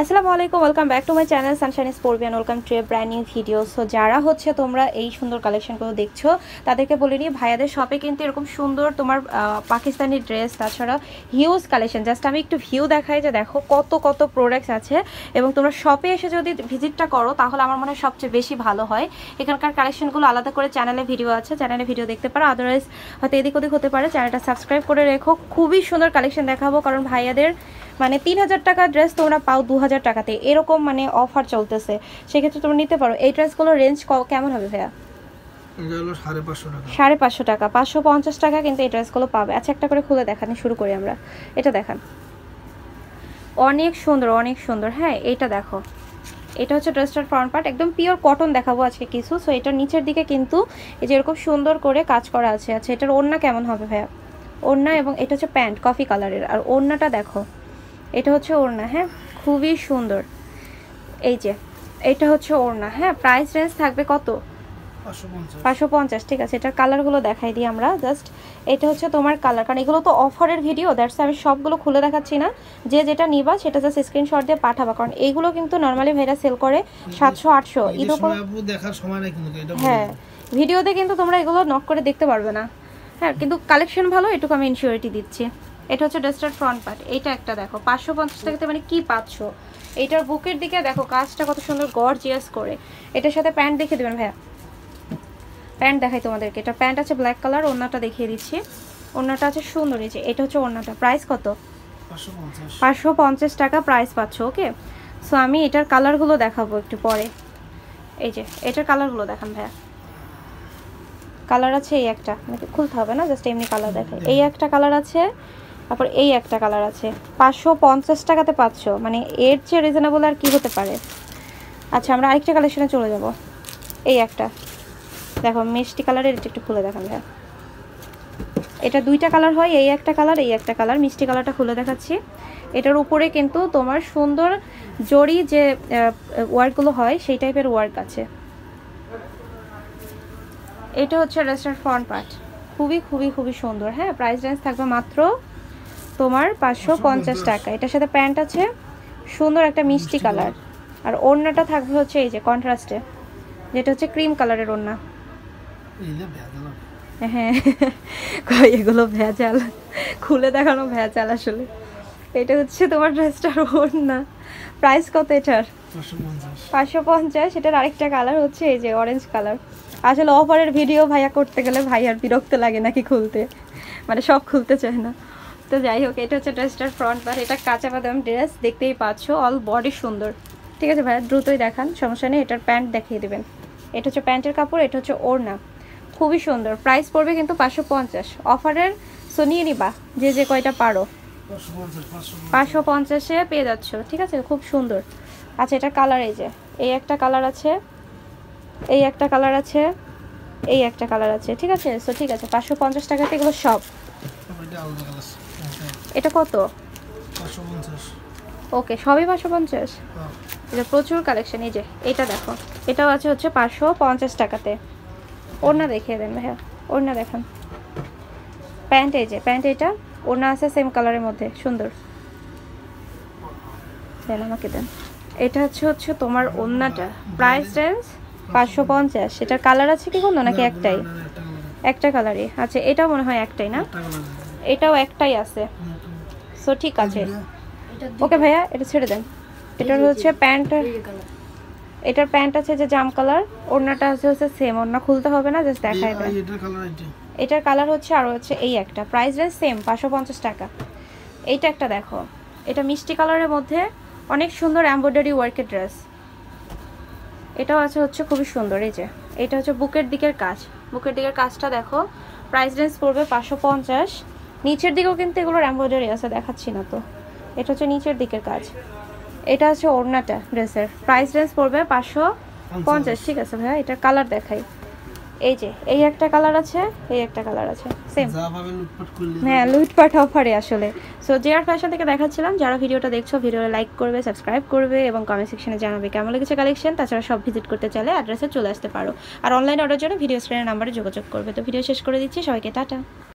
আসসালামু আলাইকুম welcome back to my channel sunshine স্পোর্বিয়ান welcome to a brand new video so যারা হচ্ছে তোমরা এই সুন্দর কালেকশনগুলো দেখছ, তাদেরকে বলে নিই, ভাইয়াদের শপে কিন্তু এরকম সুন্দর তোমার পাকিস্তানি ড্রেস তাছাড়া হিউজ কালেকশন জাস্ট আমি একটু ভিউ দেখাই যে দেখো কত কত প্রোডাক্টস আছে। এবং তোমরা শপে এসে যদি ভিজিটটা করো, তাহলে আমার মনে হয় সবচেয়ে বেশি ভালো হয়। এখানকার কালেকশনগুলো আলাদা করে চ্যানেলে ভিডিও আছে চ্যানেলে ভিডিও দেখতে পারো। আদারওয়াইজ হয়তো এদিক ওদিক হতে পারে। চ্যানেলটা সাবস্ক্রাইব করে রেখো। খুবই সুন্দর কালেকশন দেখাবো, কারণ ভাইয়াদের মানে তিন হাজার টাকার ড্রেস তোমরা পাও, দু হাজার টাকাতে এরকম মানে অফার চলতেছে। সেক্ষেত্রে তোমরা নিতে পারো। এই ড্রেসগুলোর রেঞ্জ কেমন হবে ভাইয়া? সাড়ে পাঁচশো টাকা। পাঁচশো পঞ্চাশ টাকা কিন্তু এই ড্রেসগুলো পাবে। আচ্ছা একটা করে খুলে দেখানি শুরু করি আমরা। এটা দেখান। অনেক সুন্দর অনেক সুন্দর। হ্যাঁ এইটা দেখো। এটা হচ্ছে ড্রেসটার ফ্রন্ট পার্ট একদম পিওর কটন দেখাবো আজকে কিছু। সো এটার নিচের দিকে কিন্তু এই যে এরকম সুন্দর করে কাজ করা আছে। আচ্ছা এটার ওড়না কেমন হবে ভাইয়া? ওড়না এবং এটা হচ্ছে প্যান্ট কফি কালারের আর ওড়নাটা দেখো। এটা হচ্ছে ওড়না হ্যাঁ? খুবই সুন্দর। এই যে এটা হচ্ছে ওড়না। হ্যাঁ প্রাইস রেঞ্জ থাকবে কত? পাঁচশো পঞ্চাশ। ঠিক আছে। এটার কালারগুলো দেখাই দিই আমরা জাস্ট এটা হচ্ছে তোমার কালার কারণ এগুলো তো অফারের ভিডিও দ্যাটস আমি সবগুলো খুলে দেখাচ্ছি না। যে যেটা নিবা সেটা জাস্ট স্ক্রিনশট দিয়ে পাঠাবা কারণ এইগুলো কিন্তু নর্মালি ভাইরা সেল করে সাতশো আটশো। ঈদ হ্যাঁ ভিডিওতে কিন্তু তোমরা এগুলো নক করে দেখতে পারবে না। হ্যাঁ কিন্তু কালেকশন ভালো এটুকু আমি ইনসিওরিটি দিচ্ছি। এটা হচ্ছে ড্রেসটার ফ্রন্ট পার্ট এইটা একটা দেখো পাঁচশো পঞ্চাশ টাকাতে মানে কি পাচ্ছ? এইটার বুকের দিকে দেখো কাজটা কত সুন্দর গড় গর্জিয়াস করে। এটার সাথে প্যান্ট দেখে দেবেন ভাইয়া। প্যান্ট দেখাই তোমাদেরকে এটা প্যান্ট আছে ব্ল্যাক কালার ওড়নাটা দেখিয়ে দিচ্ছি। ওড়নাটা আছে সুন্দর এই যে এটা হচ্ছে ওড়নাটা। প্রাইস কত? পাঁচশো পঞ্চাশ। পাঁচশো পঞ্চাশ টাকা প্রাইস পাচ্ছ ওকে সো আমি এটার কালারগুলো দেখাবো একটু পরে। এই যে এটার কালারগুলো দেখান ভাইয়া। কালার আছে এই একটা খুলতে হবে না জাস্ট এমনি কালার দেখাই। এই একটা কালার আছে তারপর এই একটা কালার আছে। পাঁচশো পঞ্চাশ টাকাতে পাচ্ছ। মানে এর চেয়ে রিজনেবল আর কি হতে পারে? আচ্ছা আমরা আরেকটা কালেকশনে চলে যাব। এই একটা। দেখো, মিষ্টি কালারের এটা একটু খুলে দেখান ভাইয়া। এটা দুইটা কালার হয়, এই একটা কালার এই একটা কালার মিষ্টি কালারটা খুলে দেখাচ্ছি। এটার উপরে কিন্তু তোমার সুন্দর জড়ি যে ওয়ার্কগুলো হয়, সেই টাইপের ওয়ার্ক আছে। এটা হচ্ছে রেস্টার ফ্রন্ট পার্ট খুবই খুবই খুবই সুন্দর। হ্যাঁ প্রাইস রেঞ্জ থাকবে মাত্র তোমার পাঁচশো পঞ্চাশ টাকা। এটার সাথে প্যান্ট আছে সুন্দর একটা মিষ্টি কালার। আর ওড়নাটা থাকবে হচ্ছে এই যে কন্ট্রাস্টে যেটা হচ্ছে ক্রিম কালারের ওড়না। হ্যাঁ এগুলো ভেজাল? খুলে দেখানো ভেজাল আসলে। এটা হচ্ছে তোমার ড্রেসটার ওড়না। প্রাইস কত এটার? পাঁচশো পঞ্চাশ। পাঁচশো পঞ্চাশ এটার আরেকটা কালার হচ্ছে এই যে অরেঞ্জ কালার আসলে অফারের ভিডিও ভাইয়া করতে গেলে ভাইয়ার বিরক্ত লাগে নাকি খুলতে? মানে সব খুলতে চায় না। তো যাই হোক, এটা হচ্ছে ড্রেসটার ফ্রন্ট পার্ট এটা কাঁচা বাদাম ড্রেস দেখতেই পাচ্ছ অল বডি সুন্দর। ঠিক আছে ভাইয়া, দ্রুতই দেখান, সমস্যা নেই, এটার প্যান্ট দেখিয়ে দেবেন। এটা হচ্ছে প্যান্টের কাপড়, এটা হচ্ছে ওড়না। খুবই সুন্দর প্রাইস পড়বে কিন্তু পাঁচশো পঞ্চাশ। অফারের সো নিয়ে নিবা, যে যে কয়টা পারো। পাঁচশো পঞ্চাশে পেয়ে যাচ্ছ, ঠিক আছে, খুব সুন্দর। আচ্ছা এটা কালার এই যে, এই একটা কালার আছে, এই একটা কালার আছে, এই একটা কালার আছে, ঠিক আছে? সো ঠিক আছে, পাঁচশো পঞ্চাশ টাকাতে এগুলো সব। এটা এটা কত ওকে সবই পাঁচশো পঞ্চাশ? হ্যাঁ। এটা প্রচুর কালেকশন এই যে এটা দেখো। এটাও আছে হচ্ছে পাঁচশো পঞ্চাশ টাকাতে। ওড়না দেখিয়ে দেন ভাইয়া ওড়না দেখান। প্যান্ট এই যে প্যান্ট এটা ওড়না আছে সেম কালারের মধ্যে সুন্দর। দেন আমাকে দেন। এটা হচ্ছে হচ্ছে তোমার ওড়নাটা। প্রাইস রেঞ্জ পাঁচশো পঞ্চাশ। এটার কালার আছে কি কোনো নাকি একটাই? একটা কালারই আচ্ছা এটাও মনে হয় একটাই না। এটাও একটাই আছে। সো ঠিক আছে। ওকে ভাইয়া এটা ছেড়ে দেন। এটার হচ্ছে প্যান্ট এটার প্যান্ট আছে যে জাম কালার ওড়নাটা আছে হচ্ছে সেম ওড়না খুলতে হবে না জাস্ট দেখাই দেন। এটার কালার এটা এটার কালার হচ্ছে আর হচ্ছে এই একটা। প্রাইস রেঞ্জ সেম পাঁচশো পঞ্চাশ টাকা। এইটা একটা দেখো। এটা মিষ্টি কালারের মধ্যে অনেক সুন্দর এমব্রয়ডারি ওয়ার্কের ড্রেস এটাও আছে হচ্ছে খুবই সুন্দর এই যে। এটা হচ্ছে বুকের দিকের কাজ। বুকের দিকের কাজটা দেখো। প্রাইস রেঞ্জ পড়বে পাঁচশো পঞ্চাশ। নিচের দিকেও কিন্তু এগুলোর এমব্রয়ডারি আছে দেখাচ্ছি না তো। এটা হচ্ছে নিচের দিকের কাজ। এটা হচ্ছে ওড়নাটা ড্রেসের। প্রাইস রেঞ্জ পড়বে পাঁচশো পঞ্চাশ ঠিক আছে ভাইয়া? এটার কালার দেখাই। এই যে এই একটা কালার আছে এই একটা কালার আছে। সেম হ্যাঁ লুটপাট অফারে আসলে। সো যে আর ফ্যাশন থেকে দেখাচ্ছিলাম যারা ভিডিওটা দেখছ ভিডিওটা লাইক করবে সাবস্ক্রাইব করবে এবং কমেন্ট সেকশনে জানাবে কেমন লেগেছে কালেকশন তাছাড়া সব ভিজিট করতে চাইলে অ্যাড্রেসে চলে আসতে পারো। আর অনলাইন অর্ডার জন্য ভিডিও স্ক্রিনের নাম্বারে যোগাযোগ করবে। তো ভিডিও শেষ করে দিচ্ছি সবাইকে টাটা।